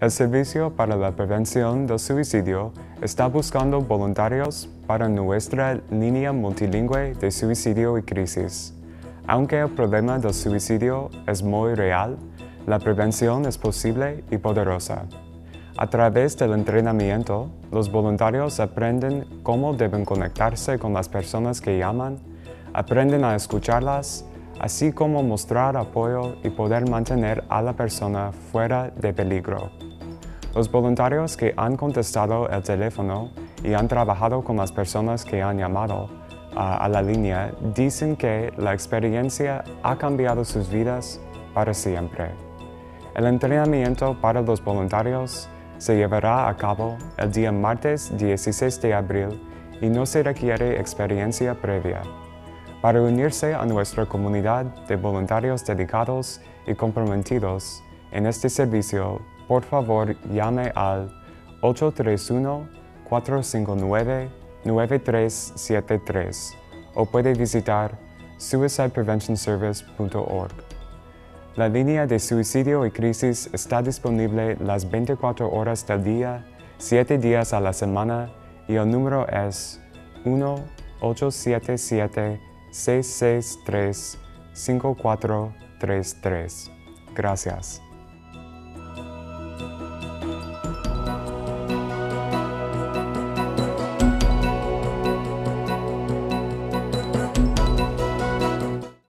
El Servicio para la Prevención del Suicidio está buscando voluntarios para nuestra línea multilingüe de suicidio y crisis. Aunque el problema del suicidio es muy real, la prevención es posible y poderosa. A través del entrenamiento, los voluntarios aprenden cómo deben conectarse con las personas que llaman, aprenden a escucharlas, así como mostrar apoyo y poder mantener a la persona fuera de peligro. Los voluntarios que han contestado el teléfono y han trabajado con las personas que han llamado a, la línea dicen que la experiencia ha cambiado sus vidas para siempre. El entrenamiento para los voluntarios se llevará a cabo el día martes 16 de abril y no se requiere experiencia previa. Para unirse a nuestra comunidad de voluntarios dedicados y comprometidos en este servicio, por favor llame al 831-459-9373 o puede visitar suicidepreventionservice.org. La línea de suicidio y crisis está disponible las 24 horas del día, 7 días a la semana y el número es 1-877-663-5433. Gracias.